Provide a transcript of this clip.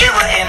you were in.